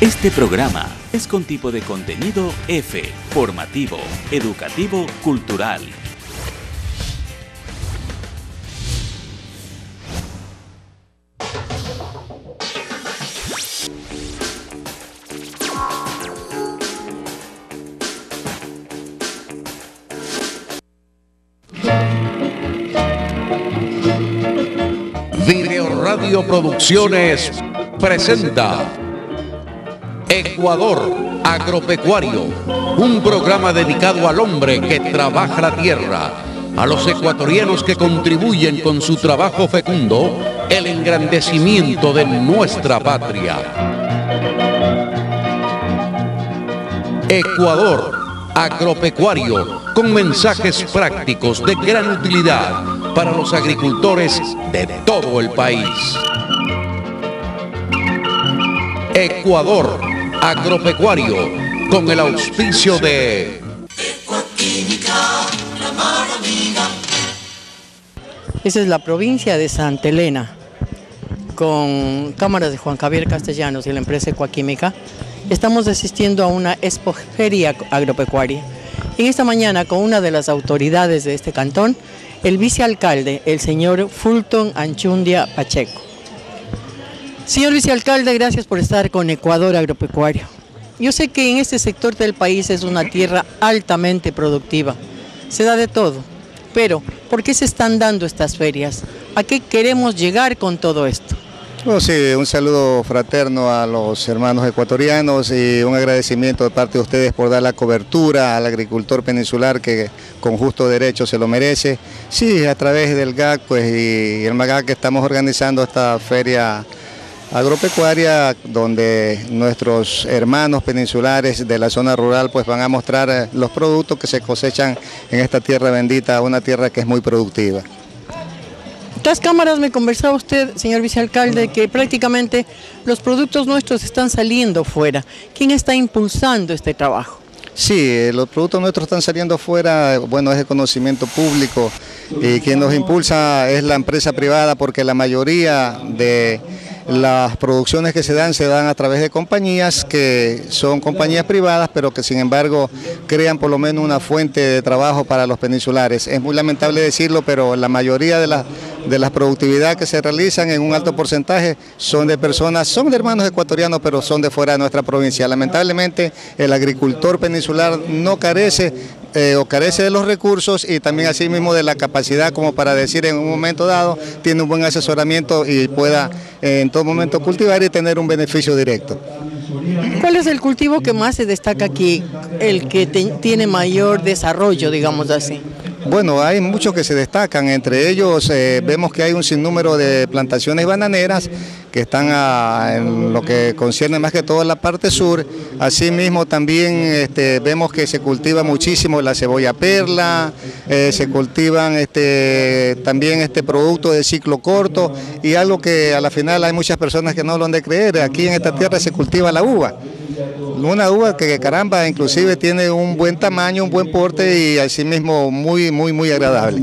Este programa es con tipo de contenido F, formativo, educativo, cultural. Video Radio Producciones presenta Ecuador Agropecuario, un programa dedicado al hombre que trabaja la tierra, a los ecuatorianos que contribuyen con su trabajo fecundo el engrandecimiento de nuestra patria. Ecuador Agropecuario, con mensajes prácticos de gran utilidad para los agricultores de todo el país. Ecuador Agropecuario, con el auspicio de... Esa es la provincia de Santa Elena, con cámaras de Juan Javier Castellanos y la empresa Ecuaquímica. Estamos asistiendo a una expoferia agropecuaria. En esta mañana, con una de las autoridades de este cantón, el vicealcalde, el señor Fulton Anchundia Pacheco. Señor vicealcalde, gracias por estar con Ecuador Agropecuario. Yo sé que en este sector del país es una tierra altamente productiva. Se da de todo. Pero, ¿por qué se están dando estas ferias? ¿A qué queremos llegar con todo esto? Bueno, sí, un saludo fraterno a los hermanos ecuatorianos y un agradecimiento de parte de ustedes por dar la cobertura al agricultor peninsular que con justo derecho se lo merece. Sí, a través del GAC pues, y el MAGAC estamos organizando esta feria agropecuaria donde nuestros hermanos peninsulares de la zona rural pues van a mostrar eh, los productos que se cosechan en esta tierra bendita, una tierra que es muy productiva. Tras cámaras me conversaba usted, señor vicealcalde, que prácticamente los productos nuestros están saliendo fuera. ¿Quién está impulsando este trabajo? Sí, eh, los productos nuestros están saliendo fuera, bueno, es el conocimiento público y quien nos impulsa es la empresa privada porque la mayoría de las producciones que se dan se dan a través de compañías que son compañías privadas, pero que sin embargo crean por lo menos una fuente de trabajo para los peninsulares. Es muy lamentable decirlo, pero la mayoría de las de las productividades que se realizan en un alto porcentaje son de personas, son de hermanos ecuatorianos, pero son de fuera de nuestra provincia. Lamentablemente el agricultor peninsular no carece eh, o carece de los recursos y también así mismo de la capacidad como para decir en un momento dado tiene un buen asesoramiento y pueda eh, en todo momento cultivar y tener un beneficio directo. ¿Cuál es el cultivo que más se destaca aquí, el que tiene mayor desarrollo, digamos así? Bueno, hay muchos que se destacan, entre ellos eh, vemos que hay un sinnúmero de plantaciones bananeras que están en lo que concierne más que todo la parte sur. Asimismo también este, vemos que se cultiva muchísimo la cebolla perla, eh, se cultivan este, también este producto de ciclo corto y algo que a la final hay muchas personas que no lo han de creer, aquí en esta tierra se cultiva la uva una uva que caramba, inclusive tiene un buen tamaño, un buen porte y asimismo muy, muy, muy agradable.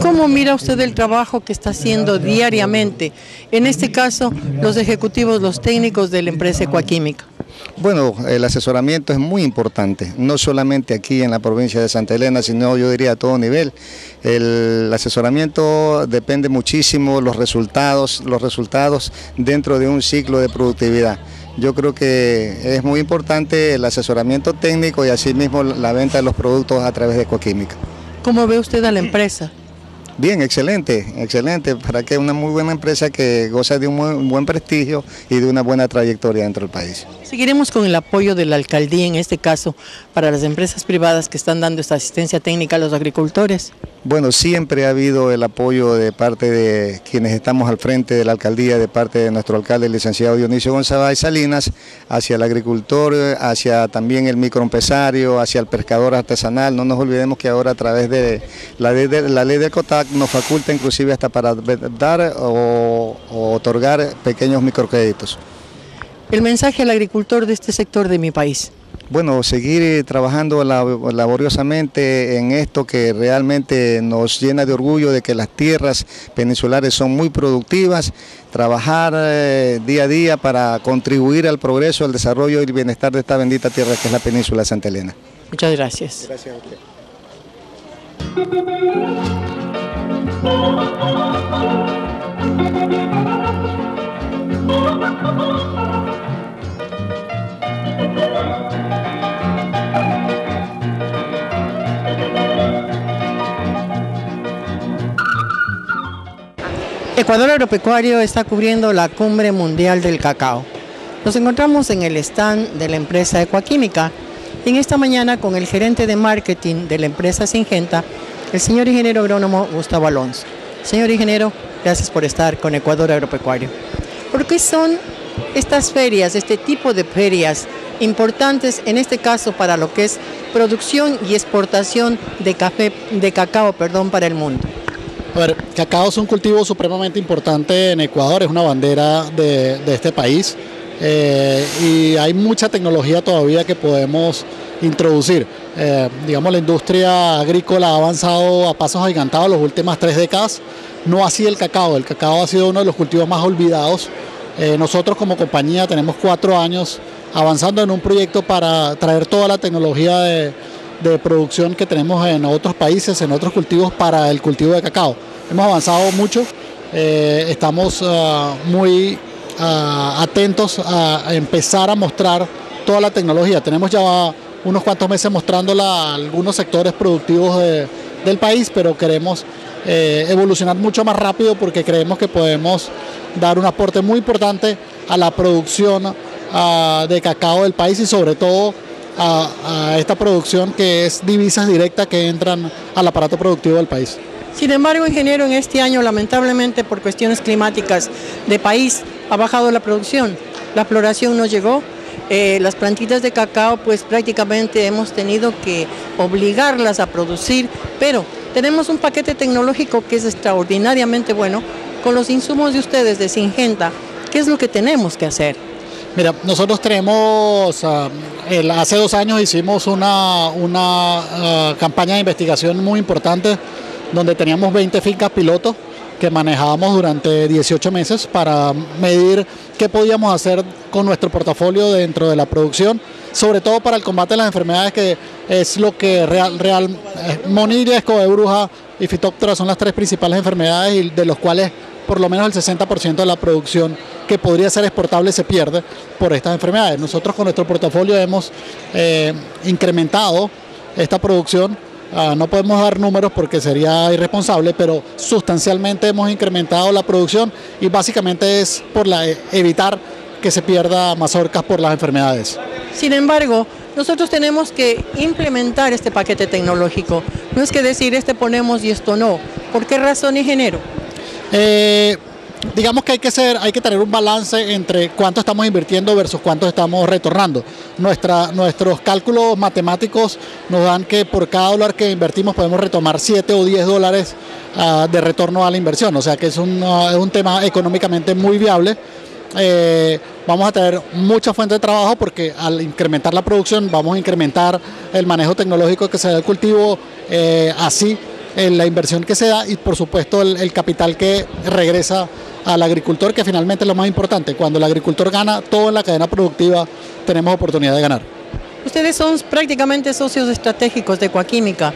¿Cómo mira usted el trabajo que está haciendo diariamente? En este caso, los ejecutivos, los técnicos de la empresa Ecuaquímica. Bueno, el asesoramiento es muy importante, no solamente aquí en la provincia de Santa Elena, sino yo diría a todo nivel. El asesoramiento depende muchísimo los resultados, los resultados dentro de un ciclo de productividad. Yo creo que es muy importante el asesoramiento técnico y asimismo la venta de los productos a través de Ecoquímica. ¿Cómo ve usted a la empresa? Bien, excelente, excelente, para que es una muy buena empresa que goza de un buen prestigio y de una buena trayectoria dentro del país. Seguiremos con el apoyo de la alcaldía, en este caso, para las empresas privadas que están dando esta asistencia técnica a los agricultores. Bueno, siempre ha habido el apoyo de parte de quienes estamos al frente de la alcaldía, de parte de nuestro alcalde, el licenciado Dionisio González Salinas, hacia el agricultor, hacia también el microempresario, hacia el pescador artesanal. No nos olvidemos que ahora a través de la ley de, la ley de COTAC nos faculta inclusive hasta para dar o, o otorgar pequeños microcréditos. El mensaje al agricultor de este sector de mi país. bueno, seguir trabajando laboriosamente en esto que realmente nos llena de orgullo de que las tierras peninsulares son muy productivas, trabajar eh, día a día para contribuir al progreso, al desarrollo y el bienestar de esta bendita tierra que es la península de Santa Elena. Muchas gracias. Gracias a usted. Ecuador Agropecuario está cubriendo la cumbre mundial del cacao. Nos encontramos en el stand de la empresa Ecoquímica en esta mañana con el gerente de marketing de la empresa Singenta, el señor ingeniero agrónomo Gustavo Alonso. Señor ingeniero, gracias por estar con Ecuador Agropecuario. ¿Por qué son estas ferias, este tipo de ferias importantes en este caso para lo que es producción y exportación de café, de cacao, perdón, para el mundo? A ver, cacao es un cultivo supremamente importante en Ecuador, es una bandera de, este país eh, y hay mucha tecnología todavía que podemos introducir. Eh, digamos, la industria agrícola ha avanzado a pasos agigantados las últimas tres décadas, no así el cacao, el cacao ha sido uno de los cultivos más olvidados. Eh, nosotros como compañía tenemos cuatro años avanzando en un proyecto para traer toda la tecnología de de producción que tenemos en otros países, en otros cultivos para el cultivo de cacao. Hemos avanzado mucho, estamos ah, muy atentos a, empezar a mostrar toda la tecnología. Tenemos ya unos cuantos meses mostrándola a algunos sectores productivos del país, pero queremos eh, evolucionar mucho más rápido porque creemos que podemos dar un aporte muy importante a la producción de cacao del país y sobre todo a, esta producción que es divisas directas que entran al aparato productivo del país. Sin embargo, ingeniero, en este año, lamentablemente por cuestiones climáticas de país, ha bajado la producción. La floración no llegó. Eh, las plantitas de cacao, pues prácticamente hemos tenido que obligarlas a producir, pero tenemos un paquete tecnológico que es extraordinariamente bueno con los insumos de ustedes de Singenta. ¿Qué es lo que tenemos que hacer? Mira, nosotros tenemos, ah, hace dos años hicimos una, una ah, campaña de investigación muy importante donde teníamos 20 fincas pilotos que manejábamos durante 18 meses para medir qué podíamos hacer con nuestro portafolio dentro de la producción, sobre todo para el combate de las enfermedades que es lo que real, real eh, moniria, escoba de bruja y fitóptera son las tres principales enfermedades y de los cuales por lo menos el 60% de la producción que podría ser exportable se pierde por estas enfermedades. Nosotros con nuestro portafolio hemos eh, incrementado esta producción. Ah, no podemos dar números porque sería irresponsable, pero sustancialmente hemos incrementado la producción y básicamente es por la, evitar que se pierda mazorcas por las enfermedades. Sin embargo, nosotros tenemos que implementar este paquete tecnológico. No es que decir este ponemos y esto no. ¿Por qué razón, ingeniero? Eh, digamos que hay que ser, hay que tener un balance entre cuánto estamos invirtiendo versus cuánto estamos retornando. Nuestra, nuestros cálculos matemáticos nos dan que por cada dólar que invertimos podemos retomar 7 o 10 dólares ah, de retorno a la inversión. O sea que es un, es un tema económicamente muy viable. Eh, vamos a tener mucha fuente de trabajo porque al incrementar la producción vamos a incrementar el manejo tecnológico que se da del cultivo, eh, así la inversión que se da y por supuesto el, capital que regresa al agricultor, que finalmente es lo más importante. Cuando el agricultor gana, todo en la cadena productiva tenemos oportunidad de ganar. Ustedes son prácticamente socios estratégicos de Ecoquímica,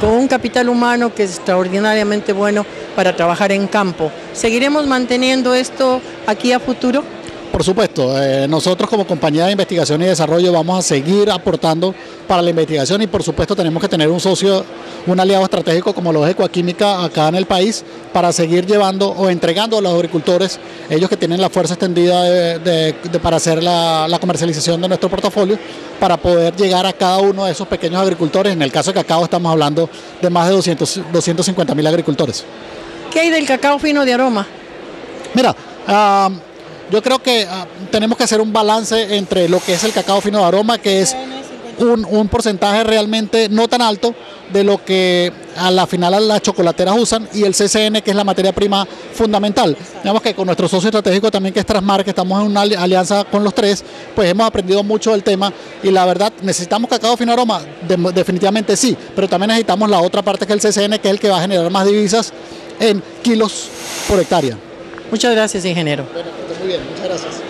con un capital humano que es extraordinariamente bueno para trabajar en campo. ¿Seguiremos manteniendo esto aquí a futuro? Por supuesto, eh, nosotros como compañía de investigación y desarrollo vamos a seguir aportando para la investigación y por supuesto tenemos que tener un socio, un aliado estratégico como lo es Ecoquímica acá en el país para seguir llevando o entregando a los agricultores, ellos que tienen la fuerza extendida para hacer la, comercialización de nuestro portafolio, para poder llegar a cada uno de esos pequeños agricultores. En el caso de cacao estamos hablando de más de 200, 250 mil agricultores. ¿Qué hay del cacao fino de aroma? Mira, uh, yo creo que ah, tenemos que hacer un balance entre lo que es el cacao fino de aroma, que es un, porcentaje realmente no tan alto, de lo que a la final las chocolateras usan y el CCN, que es la materia prima fundamental. Digamos que con nuestro socio estratégico también, que es Transmar, que estamos en una alianza con los tres, pues hemos aprendido mucho del tema y la verdad, ¿necesitamos cacao fino aroma? definitivamente sí, pero también necesitamos la otra parte que es el CCN, que es el que va a generar más divisas en kilos por hectárea. Muchas gracias, ingeniero. Bueno, muy bien, muchas gracias.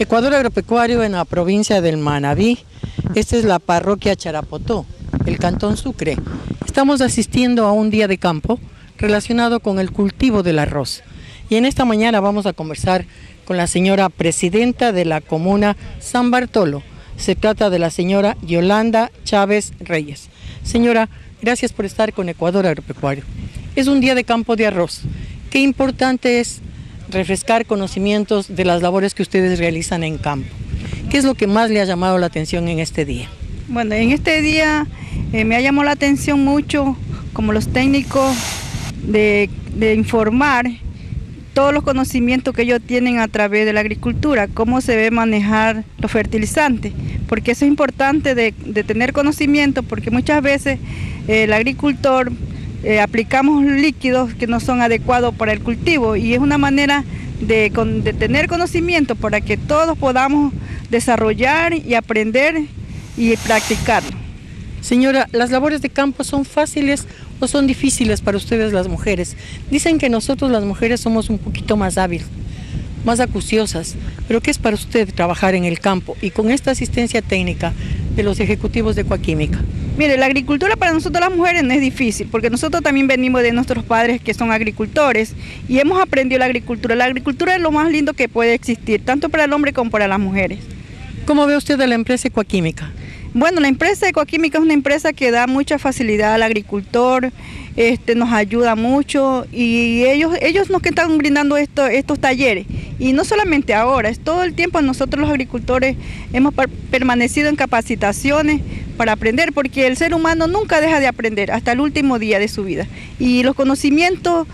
Ecuador Agropecuario en la provincia del Manabí. Esta es la parroquia Charapotó, el cantón Sucre. Estamos asistiendo a un día de campo relacionado con el cultivo del arroz. Y en esta mañana vamos a conversar con la señora presidenta de la comuna San Bartolo. Se trata de la señora Yolanda Chávez Reyes. Señora, gracias por estar con Ecuador Agropecuario. Es un día de campo de arroz. Qué importante es refrescar conocimientos de las labores que ustedes realizan en campo. ¿Qué es lo que más le ha llamado la atención en este día? Bueno, en este día eh, me ha llamado la atención mucho como los técnicos de, de, informar todos los conocimientos que ellos tienen a través de la agricultura, cómo se debe manejar los fertilizantes, porque eso es importante de, de tener conocimiento, porque muchas veces el agricultor eh, aplicamos líquidos que no son adecuados para el cultivo y es una manera de, de, tener conocimiento para que todos podamos desarrollar y aprender y practicarlo. Señora, ¿las labores de campo son fáciles o son difíciles para ustedes las mujeres? Dicen que nosotros las mujeres somos un poquito más hábiles, más acuciosas, pero ¿qué es para usted trabajar en el campo y con esta asistencia técnica de los ejecutivos de Coaquímica? Mire, la agricultura para nosotros las mujeres no es difícil, porque nosotros también venimos de nuestros padres que son agricultores y hemos aprendido la agricultura. La agricultura es lo más lindo que puede existir, tanto para el hombre como para las mujeres. ¿Cómo ve usted a la empresa Ecoquímica? Bueno, la empresa Ecoquímica es una empresa que da mucha facilidad al agricultor, este, nos ayuda mucho y ellos, ellos nos están brindando esto, estos talleres. Y no solamente ahora, es todo el tiempo nosotros los agricultores hemos permanecido en capacitaciones para aprender, porque el ser humano nunca deja de aprender hasta el último día de su vida. Y los conocimientos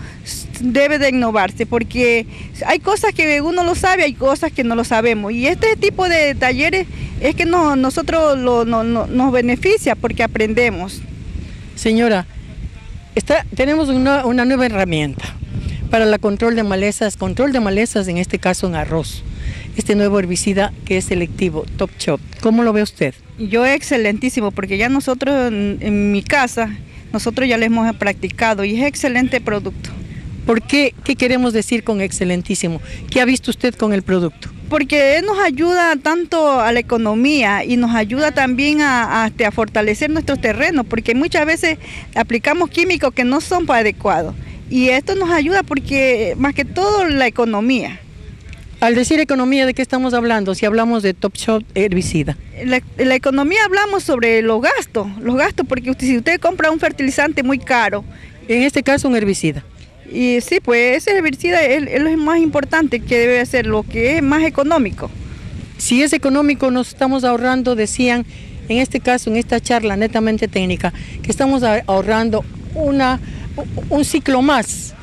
deben de innovarse, porque hay cosas que uno lo sabe, hay cosas que no lo sabemos. Y este tipo de talleres es que no, nosotros lo, no, nos beneficia porque aprendemos. Señora, está, tenemos una, una nueva herramienta para el control de malezas, control de malezas en este caso en arroz. Este nuevo herbicida que es selectivo, Top Chop. ¿Cómo lo ve usted? Yo excelentísimo, porque ya nosotros en, en mi casa, nosotros ya lo hemos practicado y es excelente producto. ¿Por qué? ¿Qué queremos decir con excelentísimo? ¿Qué ha visto usted con el producto? Porque nos ayuda tanto a la economía y nos ayuda también a, a, a fortalecer nuestros terrenos, porque muchas veces aplicamos químicos que no son adecuados. Y esto nos ayuda porque más que todo la economía. Al decir economía, ¿de qué estamos hablando? Si hablamos de Top Shop herbicida. La, la, economía hablamos sobre los gastos, los gastos, porque usted, si usted compra un fertilizante muy caro. En este caso un herbicida. Y sí, pues ese herbicida es, es lo más importante que debe ser, lo que es más económico. Si es económico, nos estamos ahorrando, decían, en este caso, en esta charla netamente técnica, que estamos ahorrando una un ciclo más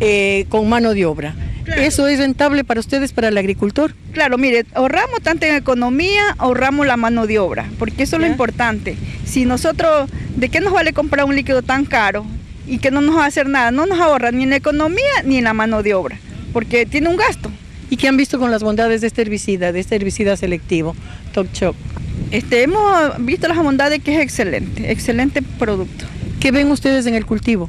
eh, con mano de obra. Claro. ¿Eso es rentable para ustedes, para el agricultor? Claro, mire, ahorramos tanto en economía, ahorramos la mano de obra, porque eso ¿Ya? es lo importante. Si nosotros, ¿de qué nos vale comprar un líquido tan caro y que no nos va a hacer nada? No nos ahorra ni en la economía ni en la mano de obra, porque tiene un gasto. ¿Y qué han visto con las bondades de este herbicida, de este herbicida selectivo, Top Chop? Este, hemos visto las bondades que es excelente, excelente producto. ¿Qué ven ustedes en el cultivo?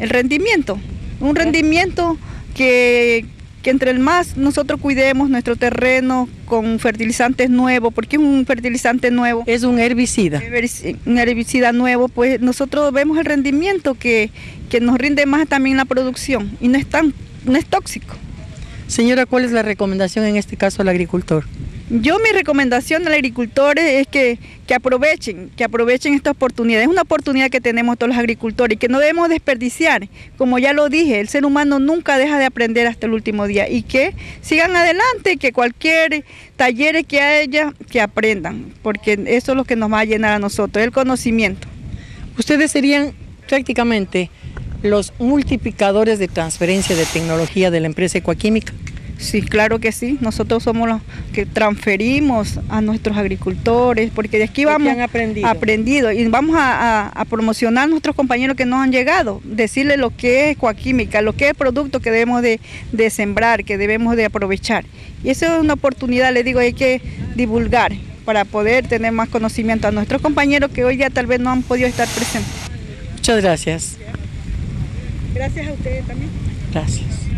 el rendimiento, un rendimiento que, que, entre el más nosotros cuidemos nuestro terreno con fertilizantes nuevos, porque es un fertilizante nuevo. Es un herbicida. Un herbicida nuevo, pues nosotros vemos el rendimiento que, que nos rinde más también la producción y no es, tan, no es tóxico. Señora, ¿cuál es la recomendación en este caso al agricultor? Yo mi recomendación al agricultor es que, que, aprovechen, que aprovechen esta oportunidad. Es una oportunidad que tenemos todos los agricultores y que no debemos desperdiciar. Como ya lo dije, el ser humano nunca deja de aprender hasta el último día y que sigan adelante, que cualquier taller que haya, que aprendan, porque eso es lo que nos va a llenar a nosotros, el conocimiento. Ustedes serían prácticamente los multiplicadores de transferencia de tecnología de la empresa ecoquímica. Sí, claro que sí. Nosotros somos los que transferimos a nuestros agricultores, porque de aquí vamos han aprendido? aprendido y vamos a, a, promocionar a nuestros compañeros que nos han llegado, decirles lo que es coaquímica, lo que es producto que debemos de, de, sembrar, que debemos de aprovechar. Y esa es una oportunidad, le digo, hay que divulgar para poder tener más conocimiento a nuestros compañeros que hoy día tal vez no han podido estar presentes. Muchas gracias. Gracias a ustedes también. Gracias.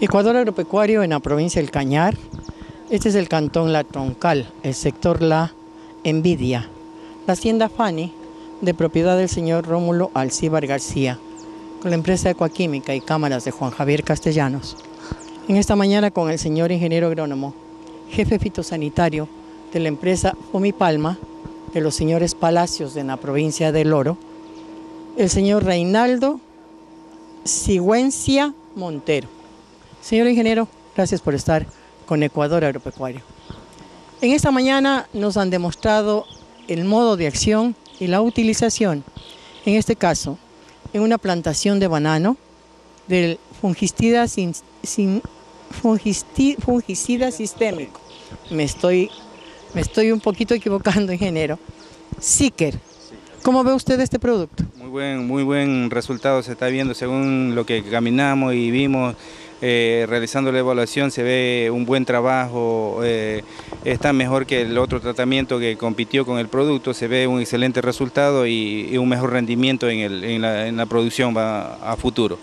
Ecuador Agropecuario en la provincia del Cañar. Este es el cantón La Troncal, el sector La Envidia. La hacienda Fani, de propiedad del señor Rómulo Alcíbar García, con la empresa Ecoquímica y cámaras de Juan Javier Castellanos. En esta mañana con el señor ingeniero agrónomo, jefe fitosanitario de la empresa Palma, de los señores Palacios de la provincia del Oro, el señor Reinaldo Sigüencia Montero. Señor ingeniero, gracias por estar con Ecuador Agropecuario. En esta mañana nos han demostrado el modo de acción y la utilización, en este caso, en una plantación de banano, del fungicida, sin, sin fungicida sistémico. Me estoy, me estoy un poquito equivocando, ingeniero. Siker. ¿Cómo ve usted este producto? Muy buen, muy buen resultado se está viendo según lo que caminamos y vimos eh, realizando la evaluación se ve un buen trabajo, eh, está mejor que el otro tratamiento que compitió con el producto, se ve un excelente resultado y, un mejor rendimiento en, la, producción a futuro.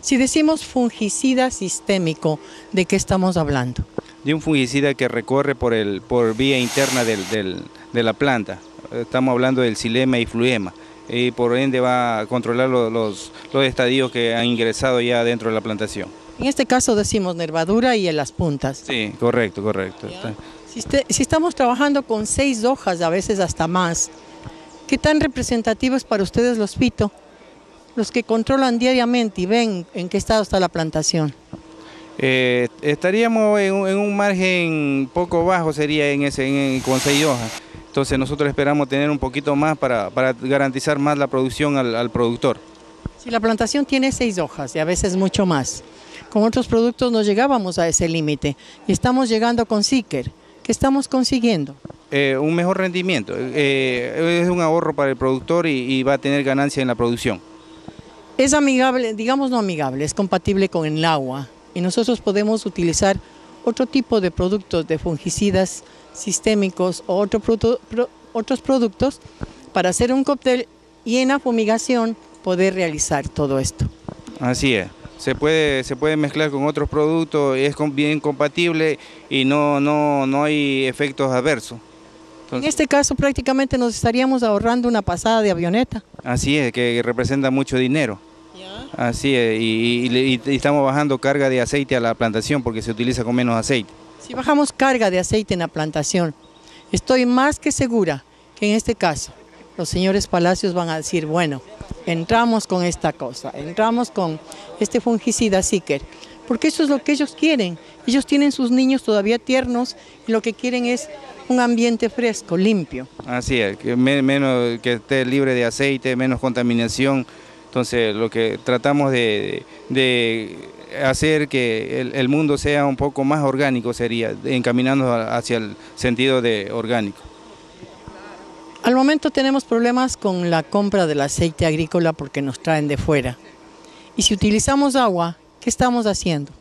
Si decimos fungicida sistémico, ¿de qué estamos hablando? De un fungicida que recorre por, el, por vía interna de la planta. Estamos hablando del silema y fluema y por ende va a controlar los, los estadios que han ingresado ya dentro de la plantación. En este caso decimos nervadura y en las puntas. Sí, correcto, correcto. Si, estamos trabajando con seis hojas, a veces hasta más, ¿qué tan representativos para ustedes los fito? Los que controlan diariamente y ven en qué estado está la plantación. Eh, estaríamos en, un margen poco bajo, sería en ese con seis hojas. Entonces nosotros esperamos tener un poquito más para, garantizar más la producción al, al productor. Si la plantación tiene seis hojas y a veces mucho más, con otros productos no llegábamos a ese límite y estamos llegando con Seeker. ¿Qué estamos consiguiendo? Eh, un mejor rendimiento. Eh, es un ahorro para el productor y, va a tener ganancia en la producción. Es amigable, digamos no amigable, es compatible con el agua y nosotros podemos utilizar otro tipo de productos de fungicidas sistémicos o otros productos para hacer un cóctel y en la fumigación poder realizar todo esto. Así es se puede, se puede mezclar con otros productos, es bien compatible y no, no, no hay efectos adversos. en este caso prácticamente nos estaríamos ahorrando una pasada de avioneta. Así es, que representa mucho dinero. Así es, y, estamos bajando carga de aceite a la plantación porque se utiliza con menos aceite. Si bajamos carga de aceite en la plantación, estoy más que segura que en este caso los señores Palacios van a decir, bueno, entramos con esta cosa, entramos con este fungicida Siker, porque eso es lo que ellos quieren. Ellos tienen sus niños todavía tiernos y lo que quieren es un ambiente fresco, limpio. Así es, que menos que esté libre de aceite, menos contaminación. Entonces, lo que tratamos de, hacer que el, el, mundo sea un poco más orgánico sería encaminando hacia el sentido de orgánico. Al momento tenemos problemas con la compra del aceite agrícola porque nos traen de fuera. Y si utilizamos agua, ¿qué estamos haciendo?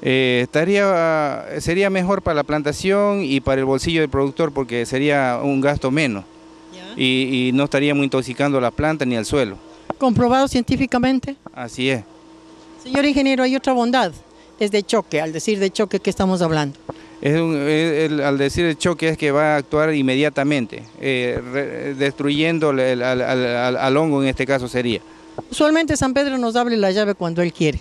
Eh, estaría, sería mejor para la plantación y para el bolsillo del productor porque sería un gasto menos y, y, no estaríamos intoxicando la planta ni el suelo. ¿Comprobado científicamente? Así es. Señor ingeniero, hay otra bondad. es de choque. Al decir de choque, ¿qué estamos hablando? Es al decir de choque es que va a actuar inmediatamente, eh, destruyendo al, hongo en este caso sería. Usualmente San Pedro nos abre la llave cuando él quiere.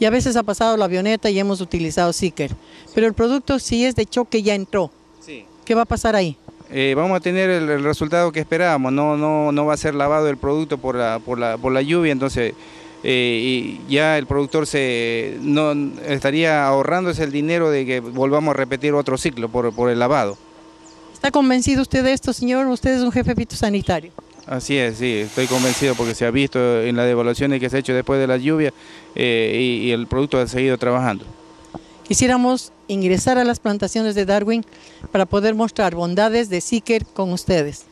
Y a veces ha pasado la avioneta y hemos utilizado Seeker. Pero el producto si es de choque ya entró. ¿Qué va a pasar ahí? Eh, vamos a tener el, resultado que esperábamos, no, no, no va a ser lavado el producto por la, por la, por la lluvia, entonces eh, y ya el productor se no estaría ahorrándose el dinero de que volvamos a repetir otro ciclo por, por el lavado. ¿Está convencido usted de esto, señor? Usted es un jefe fitosanitario. Así es, sí, estoy convencido porque se ha visto en las devaluaciones que se ha hecho después de la lluvia eh, y, y el producto ha seguido trabajando. Quisiéramos ingresar a las plantaciones de Darwin para poder mostrar bondades de Seeker con ustedes.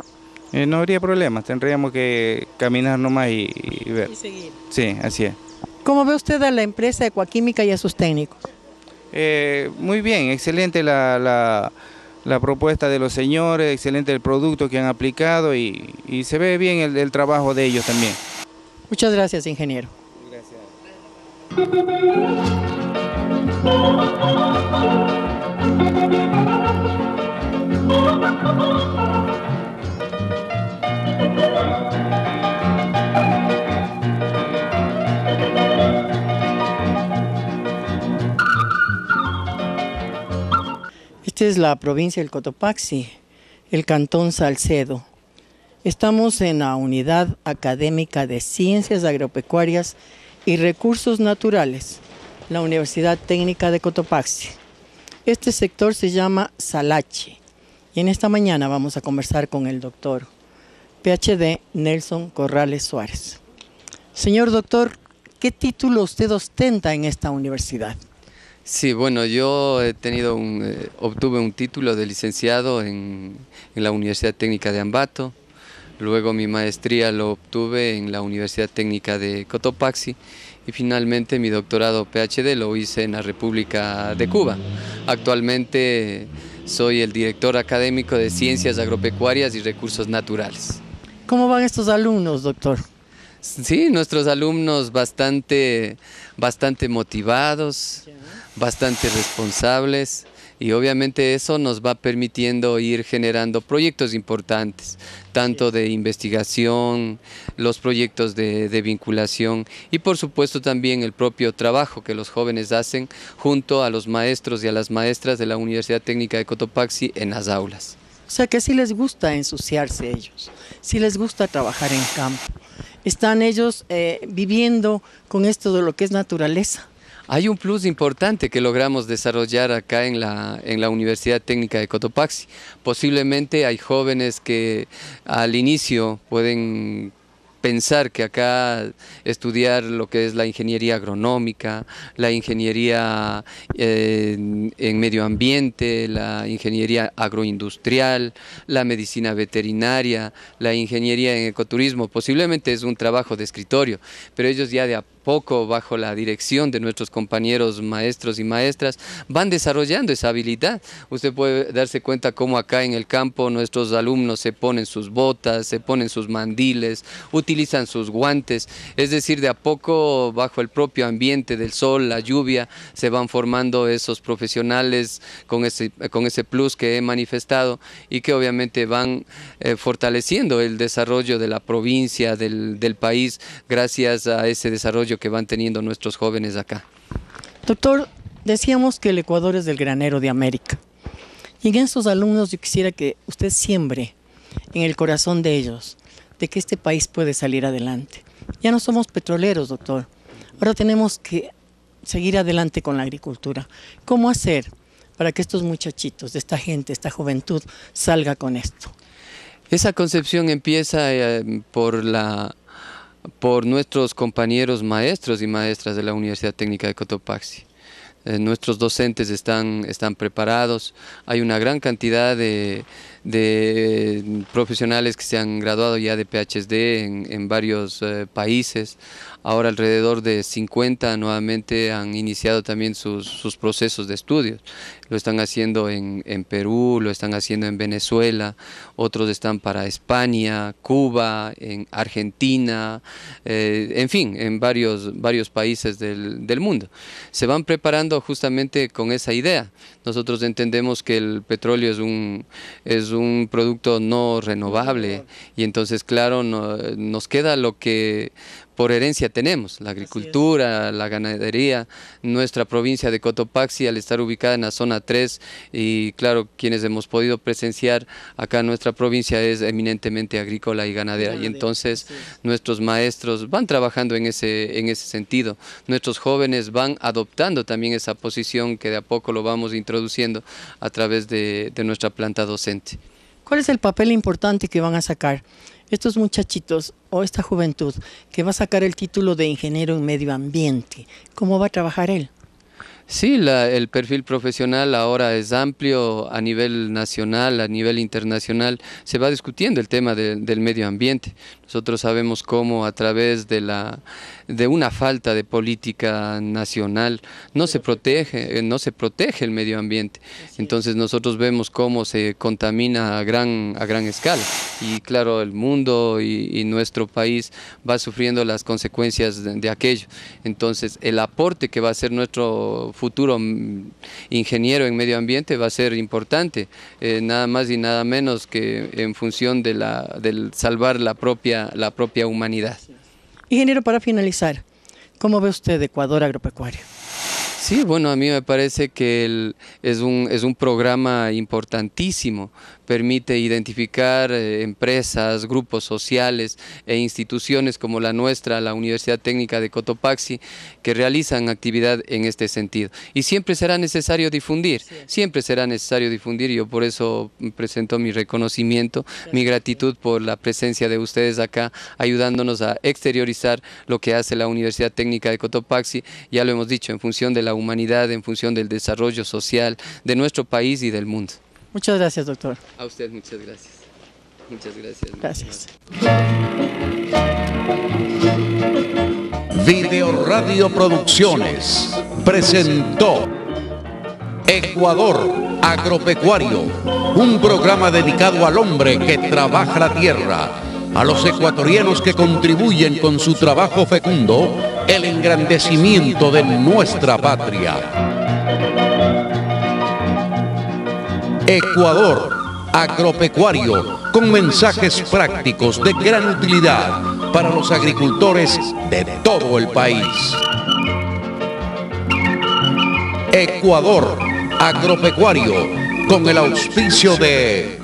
Eh, no habría problema, tendríamos que caminar nomás y, ver. Y seguir. Sí, así es. ¿Cómo ve usted a la empresa Ecoquímica y a sus técnicos? Eh, muy bien, excelente la, propuesta de los señores, excelente el producto que han aplicado y, se ve bien el, el trabajo de ellos también. Muchas gracias, ingeniero. Gracias. Esta es la provincia del Cotopaxi, el cantón Salcedo. Estamos en la Unidad Académica de Ciencias Agropecuarias y Recursos Naturales la Universidad Técnica de Cotopaxi. Este sector se llama Salache y en esta mañana vamos a conversar con el doctor PhD Nelson Corrales Suárez. Señor doctor, ¿qué título usted ostenta en esta universidad? Sí, bueno, yo he tenido un, eh, obtuve un título de licenciado en, en la Universidad Técnica de Ambato, luego mi maestría lo obtuve en la Universidad Técnica de Cotopaxi y finalmente mi doctorado PhD lo hice en la República de Cuba. Actualmente soy el director académico de Ciencias Agropecuarias y Recursos Naturales. ¿Cómo van estos alumnos, doctor? Sí, nuestros alumnos bastante, bastante motivados, bastante responsables y obviamente eso nos va permitiendo ir generando proyectos importantes, tanto de investigación, los proyectos de, vinculación y por supuesto también el propio trabajo que los jóvenes hacen junto a los maestros y a las maestras de la Universidad Técnica de Cotopaxi en las aulas. O sea que sí les gusta ensuciarse ellos, sí les gusta trabajar en campo, están ellos eh, viviendo con esto de lo que es naturaleza hay un plus importante que logramos desarrollar acá en la, en la Universidad Técnica de Cotopaxi. Posiblemente hay jóvenes que al inicio pueden pensar que acá estudiar lo que es la ingeniería agronómica, la ingeniería eh, en medio ambiente, la ingeniería agroindustrial, la medicina veterinaria, la ingeniería en ecoturismo, posiblemente es un trabajo de escritorio, pero ellos ya de poco bajo la dirección de nuestros compañeros maestros y maestras, van desarrollando esa habilidad. Usted puede darse cuenta cómo acá en el campo nuestros alumnos se ponen sus botas, se ponen sus mandiles, utilizan sus guantes, es decir, de a poco bajo el propio ambiente del sol, la lluvia, se van formando esos profesionales con ese, con ese plus que he manifestado y que obviamente van eh, fortaleciendo el desarrollo de la provincia, del, del país, gracias a ese desarrollo que van teniendo nuestros jóvenes acá. Doctor, decíamos que el Ecuador es del granero de América. Y en estos alumnos yo quisiera que usted siembre en el corazón de ellos de que este país puede salir adelante. Ya no somos petroleros, doctor. Ahora tenemos que seguir adelante con la agricultura. ¿Cómo hacer para que estos muchachitos, de esta gente, esta juventud, salga con esto? Esa concepción empieza eh, por la por nuestros compañeros maestros y maestras de la Universidad Técnica de Cotopaxi. Eh, nuestros docentes están, están preparados, hay una gran cantidad de, de profesionales que se han graduado ya de PhD en, varios eh, países. Ahora alrededor de 50 nuevamente han iniciado también sus, procesos de estudios. Lo están haciendo en, Perú, lo están haciendo en Venezuela, otros están para España, Cuba, en Argentina, eh, en fin, en varios, varios países del, del mundo. Se van preparando justamente con esa idea. Nosotros entendemos que el petróleo es un, es un producto no renovable. Y entonces, claro, nos queda lo que por herencia tenemos, la agricultura, la ganadería, nuestra provincia de Cotopaxi al estar ubicada en la zona 3 y claro, quienes hemos podido presenciar acá en nuestra provincia es eminentemente agrícola y ganadera. Y entonces nuestros maestros van trabajando en ese, en ese sentido, nuestros jóvenes van adoptando también esa posición que de a poco lo vamos introduciendo a través de, de nuestra planta docente. ¿Cuál es el papel importante que van a sacar estos muchachitos o esta juventud que va a sacar el título de ingeniero en medio ambiente? ¿Cómo va a trabajar él? Sí, el perfil profesional ahora es amplio a nivel nacional, a nivel internacional. Se va discutiendo el tema del medio ambiente. Nosotros sabemos cómo a través de, la, de una falta de política nacional no se protege, eh, no se protege el medio ambiente. Entonces nosotros vemos cómo se contamina a gran, a gran escala. Y claro, el mundo y, nuestro país va sufriendo las consecuencias de, aquello. Entonces el aporte que va a ser nuestro futuro mm, ingeniero en medio ambiente va a ser importante, eh, nada más y nada menos que en función de la, del salvar la propia la propia humanidad. Ingeniero, para finalizar, ¿cómo ve usted Ecuador agropecuario? Sí, bueno, a mí me parece que es, un, es un programa importantísimo. Permite identificar eh, empresas, grupos sociales e instituciones como la nuestra, la Universidad Técnica de Cotopaxi, que realizan actividad en este sentido. Y siempre será necesario difundir, siempre será necesario difundir, yo por eso presento mi reconocimiento, mi gratitud por la presencia de ustedes acá, ayudándonos a exteriorizar lo que hace la Universidad Técnica de Cotopaxi, ya lo hemos dicho, en función de la humanidad, en función del desarrollo social de nuestro país y del mundo. Muchas gracias, doctor. A usted muchas gracias. Muchas gracias. Gracias. Video Radio Producciones presentó Ecuador Agropecuario, un programa dedicado al hombre que trabaja la tierra, a los ecuatorianos que contribuyen con su trabajo fecundo el engrandecimiento de nuestra patria. Ecuador, agropecuario, con mensajes prácticos de gran utilidad para los agricultores de todo el país. Ecuador, agropecuario, con el auspicio de...